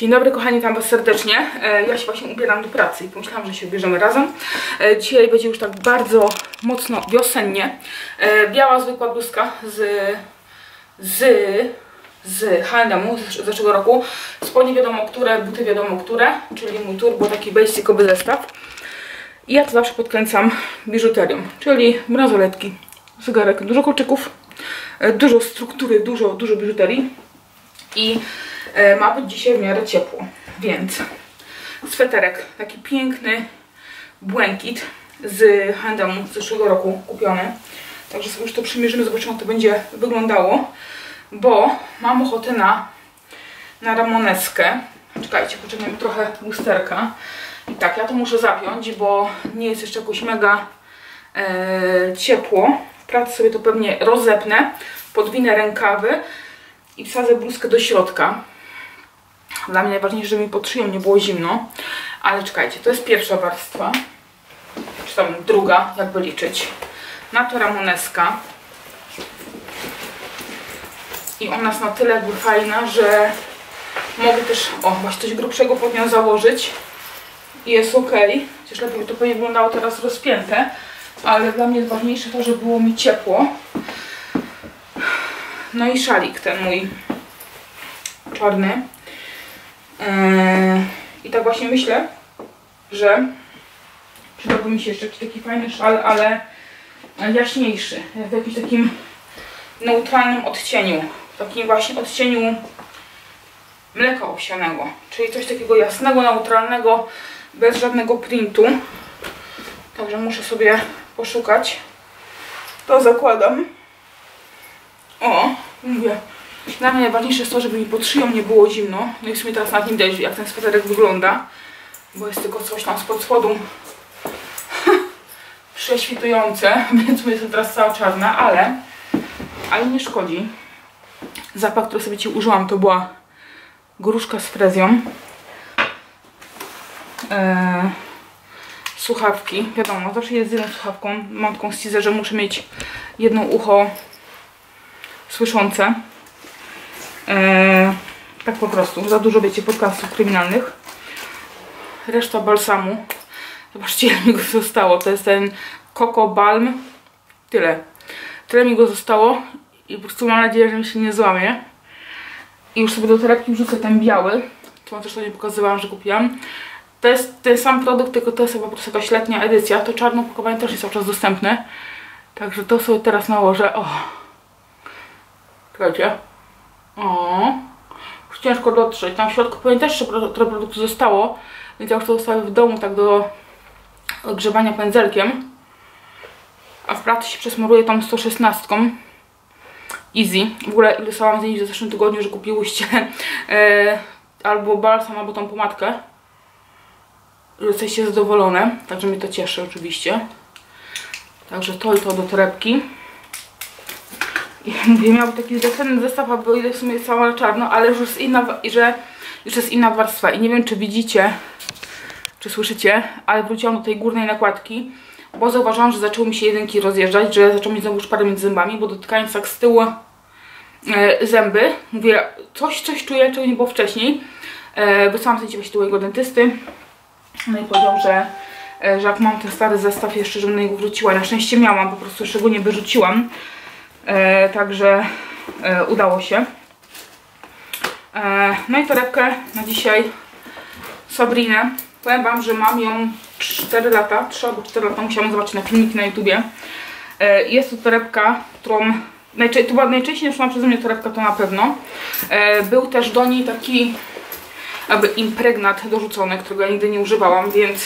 Dzień dobry kochani, witam was serdecznie. E, Ja się właśnie ubieram do pracy i pomyślałam, że się ubierzemy razem. E, Dzisiaj będzie już tak bardzo mocno wiosennie. E, Biała zwykła bluzka z, z, z H&M z zeszłego roku. Spodnie wiadomo które, buty wiadomo które, czyli mój turbo taki basicowy zestaw. I ja to zawsze podkręcam biżuterią, czyli bransoletki, zegarek, dużo kolczyków, dużo struktury, dużo, dużo biżuterii i ma być dzisiaj w miarę ciepło, więc sweterek, taki piękny błękit z H&M z zeszłego roku kupiony. Także sobie już to przymierzymy, zobaczymy jak to będzie wyglądało, bo mam ochotę na, na ramoneskę. Czekajcie, poczekajmy trochę lusterka. I tak, ja to muszę zapiąć, bo nie jest jeszcze jakoś mega e, ciepło. W pracy sobie to pewnie rozepnę, podwinę rękawy i wsadzę bluzkę do środka. Dla mnie najważniejsze, żeby mi pod szyją nie było zimno. Ale czekajcie, to jest pierwsza warstwa. Czy tam druga, jakby liczyć. Na to ramoneska. I ona jest na tyle jakby fajna, że mogę też, o, właśnie coś grubszego pod nią założyć. I jest ok. Chociaż lepiej to pewnie wyglądało teraz rozpięte. Ale dla mnie ważniejsze to, żeby było mi ciepło. No i szalik ten mój czarny. Eee, I tak właśnie myślę, że przydałby mi się jeszcze taki fajny szal, ale jaśniejszy. W jakimś takim neutralnym odcieniu. Takim właśnie odcieniu mleka owsianego. Czyli coś takiego jasnego, neutralnego, bez żadnego printu. Także muszę sobie poszukać. To zakładam. O, mówię. Dla mnie najważniejsze jest to, żeby mi pod szyją nie było zimno. No i w sumie teraz nad nim też, jak ten sweterek wygląda. Bo jest tylko coś tam spod spodu prześwitujące, więc jest teraz cała czarna, ale, ale nie szkodzi. Zapach, który sobie ci użyłam, to była gruszka z frezją. Eee, słuchawki, wiadomo, zawsze jest z jedną słuchawką. Mam taką stizę, że muszę mieć jedno ucho słyszące. Eee, tak po prostu. Za dużo wiecie podcastów kryminalnych. Reszta balsamu. Zobaczcie ile mi go zostało. To jest ten Coco Balm. Tyle. Tyle mi go zostało. I po prostu mam nadzieję, że mi się nie złamie. I już sobie do torebki wrzucę ten biały. To wam zresztą nie pokazywałam, że kupiłam. To jest ten sam produkt, tylko to jest po prostu jakaś letnia edycja. To czarne opakowanie też jest cały czas dostępne. Także to sobie teraz nałożę. O. Czekajcie. O. Już ciężko dotrzeć. Tam w środku pewnie też trochę produktu zostało. Więc ja już to zostawię w domu tak do odgrzewania pędzelkiem. A w pracy się przesmaruję tą 116. Easy. W ogóle losowałam z niej w zeszłym tygodniu, że kupiłyście e, albo balsam, albo tą pomadkę. Że jesteście zadowolone. Także mnie to cieszy oczywiście. Także to i to do torebki. I miał taki zdecydowanie zestaw, bo ile w sumie jest cała czarno, ale już jest inna, że już jest inna warstwa. I nie wiem, czy widzicie, czy słyszycie, ale wróciłam do tej górnej nakładki, bo zauważyłam, że zaczęły mi się jedynki rozjeżdżać, że zaczęło mieć znowu szparę między zębami, bo dotykając tak z tyłu e, zęby, mówię, coś, coś czuję, czego nie było wcześniej. E, wysłałam zdjęcie właśnie do mojego dentysty, no i powiedział, że, e, że jak mam ten stary zestaw jeszcze, żebym na niego wróciła. Na szczęście miałam, po prostu jeszcze go nie wyrzuciłam. E, także e, udało się. E, no i torebkę na dzisiaj Sabrinę. Powiem wam, że mam ją 4 lata, 3 albo 4 lata, musiałam zobaczyć na filmiki na YouTubie. E, jest to torebka, którą najczę to była najczęściej noszona przeze mnie torebka, to na pewno. E, był też do niej taki jakby impregnat dorzucony, którego ja nigdy nie używałam, więc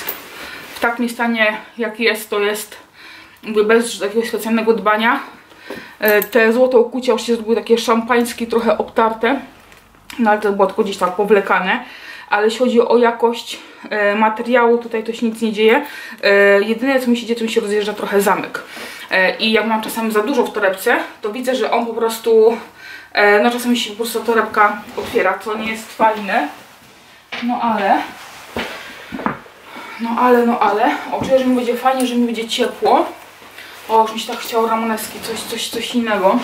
w takim stanie jak jest, to jest jakby bez jakiegoś specjalnego dbania. E, te złote okucia się zrobiły takie szampańskie, trochę obtarte. No ale to było tylko gdzieś tam powlekane. Ale jeśli chodzi o jakość e, materiału, tutaj to się nic nie dzieje. E, jedyne co mi się dzieje, to mi się rozjeżdża trochę zamyk. E, I jak mam czasami za dużo w torebce, to widzę, że on po prostu, no czasami się po prostu torebka otwiera, co nie jest fajne. No ale, no ale, no ale, o, czuję, że mi będzie fajnie, że mi będzie ciepło. O, już mi się tak chciało ramoneski, coś, coś, coś innego.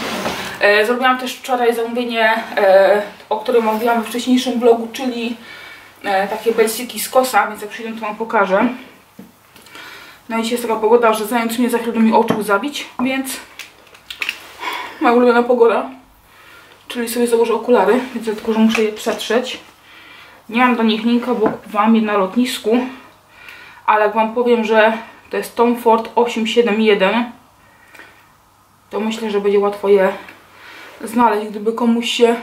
E, zrobiłam też wczoraj zamówienie, e, o którym mówiłam w wcześniejszym vlogu, czyli e, takie belsiki z kosa, więc jak przyjdę to wam pokażę. No i dzisiaj jest taka pogoda, że zając mnie za chwilę mi oczu zabić, więc moja ulubiona pogoda. Czyli sobie założę okulary, więc tylko, że muszę je przetrzeć. Nie mam do nich linka, bo kupowałam je na lotnisku. Ale jak wam powiem, że to jest Tom Ford 871, to myślę, że będzie łatwo je znaleźć, gdyby komuś się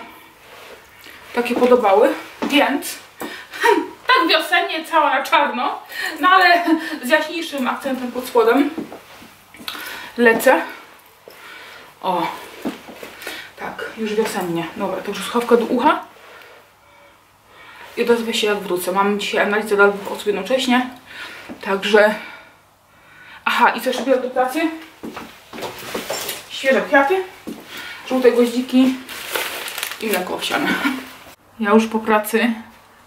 takie podobały. Więc tak wiosennie, cała na czarno, no ale z jaśniejszym akcentem pod spodem lecę. O, tak, już wiosennie. Dobra, to już słuchawka do ucha. I odezwę się jak wrócę. Mam dzisiaj analizę dla dwóch osób jednocześnie. Także... Aha, i co jeszcze biorę do pracy? Świeże kwiaty, żółte goździki i mleko owsiane. Ja już po pracy,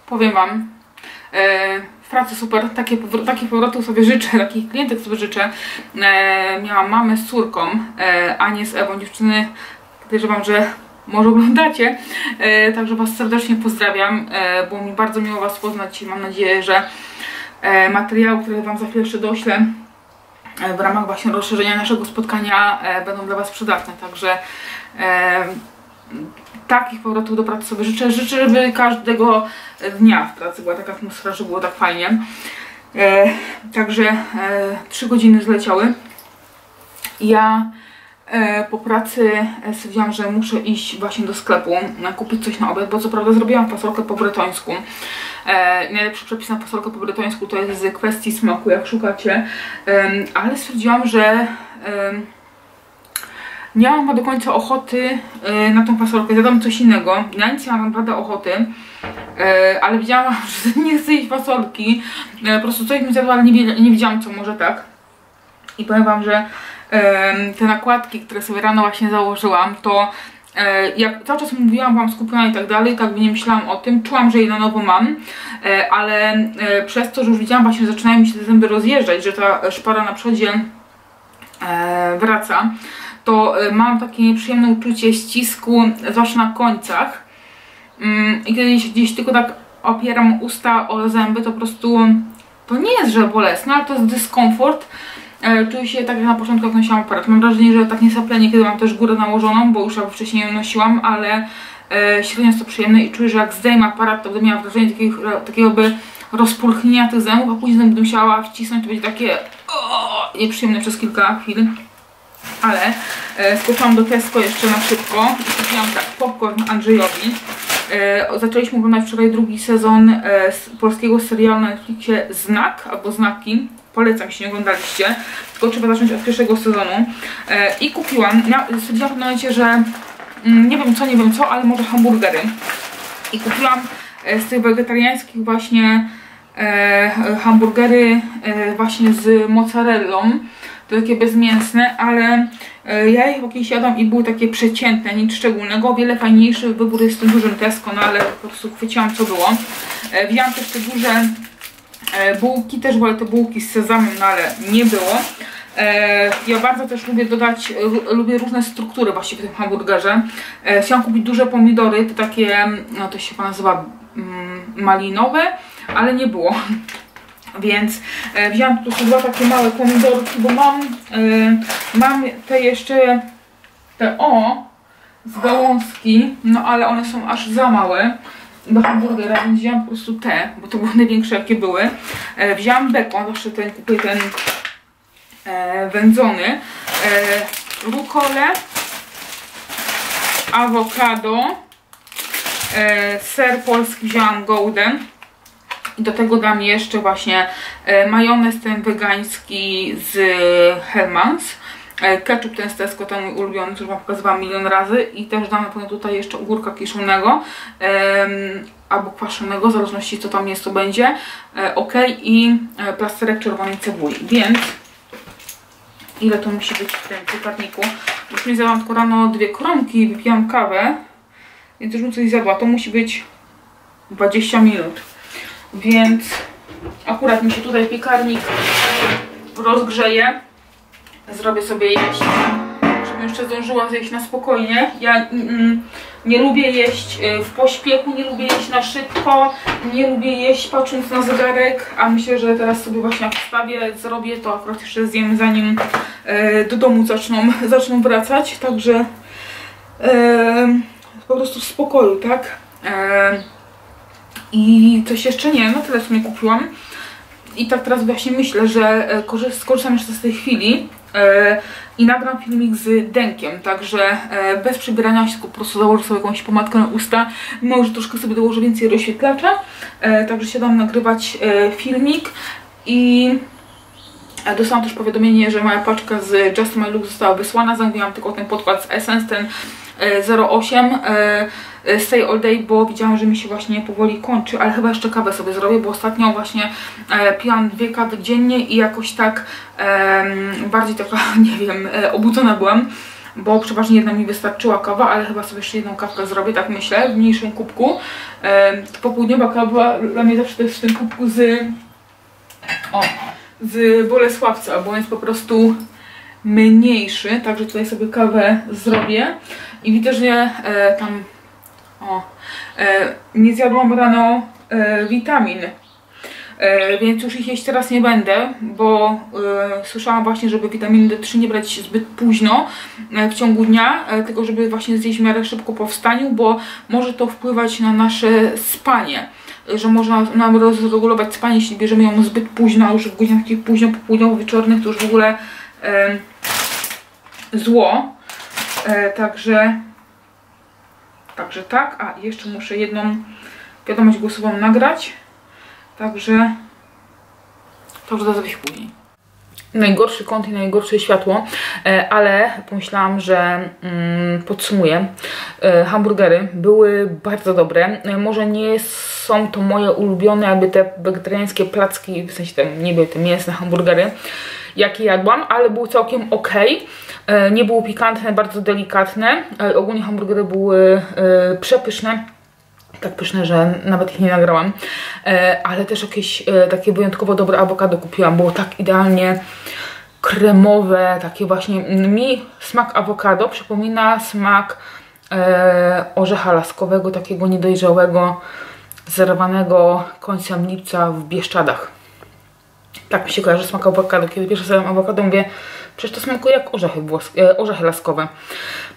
powiem Wam, e, w pracy super, takie, takich powrotów sobie życzę, takich klientek sobie życzę. E, miałam mamę z córką, e, a nie z Ewą, dziewczyny, podejrzewam, że może oglądacie, e, także Was serdecznie pozdrawiam, e, było mi bardzo miło Was poznać i mam nadzieję, że e, materiały, które Wam za chwilę jeszcze doślę, w ramach właśnie rozszerzenia naszego spotkania e, będą dla Was przydatne, także e, takich powrotów do pracy sobie życzę. Życzę, żeby każdego dnia w pracy była taka atmosfera, że było tak fajnie. E, także e, godziny zleciały. Ja e, po pracy e, stwierdziłam, że muszę iść właśnie do sklepu, e, kupić coś na obiad, bo co prawda zrobiłam fasolkę po bretońsku. E, najlepszy przepis na fasolkę po bretońsku to jest z kwestii smaku, jak szukacie, e, ale stwierdziłam, że e, nie mam do końca ochoty e, na tą fasolkę, zjadam coś innego. Na nic nie mam naprawdę ochoty, e, ale widziałam, że nie chcę jeść fasolki. E, po prostu coś mi zjadła, ale nie, wiedziałam co, może tak. I powiem wam, że te nakładki, które sobie rano właśnie założyłam, to e, jak cały czas mówiłam wam skupiona i tak dalej, tak nie myślałam o tym, czułam, że je na nowo mam, e, ale e, przez to, że już widziałam właśnie, że zaczynają mi się te zęby rozjeżdżać, że ta szpara na przodzie wraca, to mam takie nieprzyjemne uczucie ścisku, zwłaszcza na końcach. Mm, I kiedy się gdzieś tylko tak opieram usta o zęby, to po prostu to nie jest, że bolesne, ale to jest dyskomfort. E, Czuję się tak jak na początku, jak nosiłam aparat. Mam wrażenie, że tak nie saplenie, kiedy mam też górę nałożoną, bo już jakby wcześniej ją nosiłam, ale e, średnio jest to przyjemne i czuję, że jak zdejmę aparat, to będę miała wrażenie takiego, takiego by rozpulchnienia tych zębów, a później będę musiała wcisnąć, to będzie takie o, nieprzyjemne przez kilka chwil. Ale e, skoczyłam do Tesco jeszcze na szybko i kupiłam tak popcorn Andrzejowi. E, zaczęliśmy oglądać wczoraj drugi sezon e, polskiego serialu na Netflixie Znak albo Znaki. Polecam, jeśli nie oglądaliście. Tylko trzeba zacząć od pierwszego sezonu. E, I kupiłam, stwierdziłam w pewnym momencie, że mm, nie wiem co, nie wiem co, ale może hamburgery. I kupiłam e, z tych wegetariańskich właśnie e, hamburgery właśnie z mozzarellą. To takie bezmięsne, ale ja ich jakieś jadam i były takie przeciętne, nic szczególnego. O wiele fajniejszy wybór jest w tym dużym Tesco, no ale po prostu chwyciłam co było. Wzięłam też te duże bułki, też wolę te bułki z sezamem, no ale nie było. E, Ja bardzo też lubię dodać, lu- lubię różne struktury właśnie w tym hamburgerze. E, Chciałam kupić duże pomidory, to takie, no to się nazywa mm, malinowe, ale nie było. Więc e, wzięłam po prostu dwa takie małe pomidorki, bo mam, e, mam te jeszcze, te o, z gałązki, no ale one są aż za małe do hamburgera, więc wzięłam po prostu te, bo to były największe jakie były. E, bekon, zawsze ten kupuję ten e, wędzony, e, rukolę, awokado, e, ser polski wzięłam golden i do tego dam jeszcze właśnie e, majonez ten wegański z Hellmann's. E, Ketchup ten z Tesco, ten mój ulubiony, który Wam pokazywałam milion razy i też dam na pewno tutaj jeszcze ogórka kiszonego em, albo kwaszonego, w zależności co tam jest to będzie. E, ok i e, plasterek czerwonej cebuli, więc ile to musi być w tym piekarniku? Już mi zjadłam tylko rano dwie kromki wypiłam kawę, więc już bym coś zjadła. To musi być 20 minut. Więc akurat mi się tutaj piekarnik rozgrzeje. Zrobię sobie jeść, żeby żebym jeszcze zdążyła zjeść na spokojnie. Ja mm, nie lubię jeść y, w pośpiechu, nie lubię jeść na szybko, nie lubię jeść patrząc na zegarek, a myślę, że teraz sobie właśnie jak wstawię, zrobię to akurat jeszcze zjem zanim e, do domu zaczną, zaczną wracać, także e, po prostu w spokoju, tak? E, I coś jeszcze nie, no tyle w sumie kupiłam. I tak teraz właśnie myślę, że skorzystam jeszcze z tej chwili i nagram filmik z Denkiem, także e, bez przybierania się, po prostu założę sobie jakąś pomadkę na usta, może troszkę sobie dołożę więcej rozświetlacza, także siadam nagrywać filmik. I Dostałam też powiadomienie, że moja paczka z Just My Look została wysłana. Zamówiłam tylko ten podkład z Essence, ten 08 Stay All Day, bo widziałam, że mi się właśnie powoli kończy, ale chyba jeszcze kawę sobie zrobię, bo ostatnio właśnie e, piłam dwie kawy dziennie i jakoś tak e, bardziej taka, nie wiem, e, obudzona byłam bo przeważnie jedna mi wystarczyła kawa, ale chyba sobie jeszcze jedną kawkę zrobię, tak myślę, w mniejszym kubku. E, popołudniowa kawa dla mnie zawsze to jest w tym kubku z... O, z Bolesławca, bo jest po prostu mniejszy, także tutaj sobie kawę zrobię i widzę, że e, tam o, e, nie zjadłam rano e, witamin, e, więc już ich jeść teraz nie będę, bo e, słyszałam właśnie, żeby witamin D3 nie brać zbyt późno e, w ciągu dnia, e, tylko żeby właśnie zjeść w miarę szybko po wstaniu, bo może to wpływać na nasze spanie że można nam rozregulować spanie, jeśli bierzemy ją zbyt późno, a już w godzinach takich późno popołudniowo-wieczornych to już w ogóle zło. E, także Także tak, a jeszcze muszę jedną wiadomość głosową nagrać. Także już dozwę się później. Najgorszy kąt i najgorsze światło, e, ale pomyślałam, że mm, podsumuję. E, hamburgery były bardzo dobre. E, może nie są to moje ulubione, jakby te wegetariańskie placki, w sensie te, nie były te mięsne hamburgery, jakie jadłam, ale były całkiem ok. E, nie było pikantne, bardzo delikatne. E, ogólnie hamburgery były e, przepyszne tak pyszne, że nawet ich nie nagrałam, ale też jakieś takie wyjątkowo dobre awokado kupiłam, było tak idealnie kremowe, takie właśnie, mi smak awokado przypomina smak orzecha laskowego, takiego niedojrzałego, zerwanego końcem lipca w Bieszczadach. Tak mi się kojarzy smak awokado. Kiedy pierwszy sobie awokado mówię, przecież to smakuje jak orzechy, włoskie, orzechy laskowe.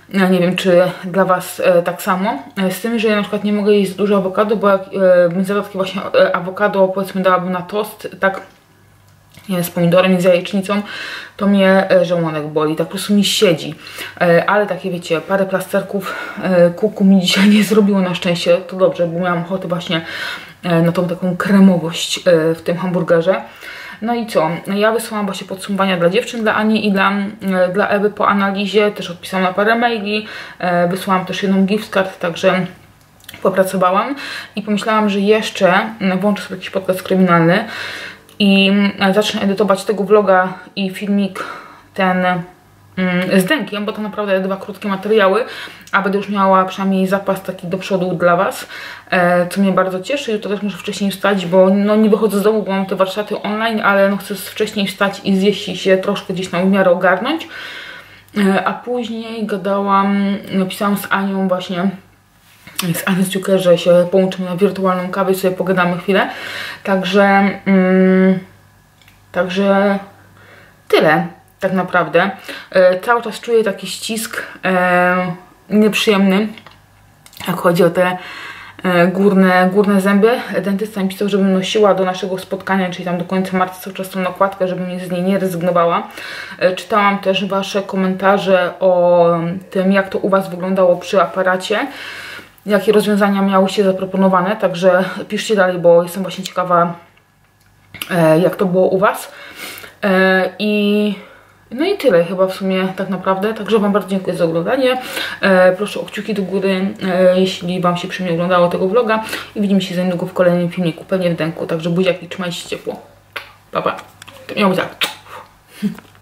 Ja nie wiem, czy dla Was e, tak samo. E, z tym, że ja na przykład nie mogę jeść dużo awokado, bo jak e, bym zjadła takie właśnie e, awokado, powiedzmy dałabym na tost, tak nie wiem, z pomidorem i z jajecznicą, to mnie e, żołądek boli, tak po prostu mi siedzi. E, ale takie wiecie, parę plasterków e, kuku mi dzisiaj nie zrobiło na szczęście, to dobrze, bo miałam ochotę właśnie e, na tą taką kremowość e, w tym hamburgerze. No i co? Ja wysłałam właśnie podsumowania dla dziewczyn, dla Ani i dla, e, dla Ewy po analizie. Też odpisałam na parę maili. E, wysłałam też jedną gift card, także popracowałam. I pomyślałam, że jeszcze włączę sobie jakiś podcast kryminalny i zacznę edytować tego vloga i filmik ten z Denkiem, bo to naprawdę dwa krótkie materiały, a będę już miała przynajmniej zapas taki do przodu dla Was, e, co mnie bardzo cieszy. Jutro też muszę wcześniej wstać, bo no nie wychodzę z domu, bo mam te warsztaty online, ale no chcę wcześniej wstać i zjeść i się troszkę gdzieś na umiarę ogarnąć. E, a później gadałam, napisałam z Anią właśnie z Anią Ciuker, że się połączymy na wirtualną kawę i sobie pogadamy chwilę. Także, mm, także tyle tak naprawdę. E, cały czas czuję taki ścisk e, nieprzyjemny, jak chodzi o te e, górne, górne zęby. Dentysta mi pisał, żebym nosiła do naszego spotkania, czyli tam do końca marca cały czas tą nakładkę, żebym z niej nie rezygnowała. Czytałam też Wasze komentarze o tym, jak to u Was wyglądało przy aparacie jakie rozwiązania miały się zaproponowane, także piszcie dalej, bo jestem właśnie ciekawa, jak to było u Was. I no i tyle chyba w sumie tak naprawdę. Także Wam bardzo dziękuję za oglądanie. E, proszę o kciuki do góry, e, jeśli Wam się przy mnie oglądało tego vloga. I widzimy się za niedługo w kolejnym filmiku, pewnie w denku. Także buziaki, trzymajcie się ciepło. Pa, pa. To miało być tak.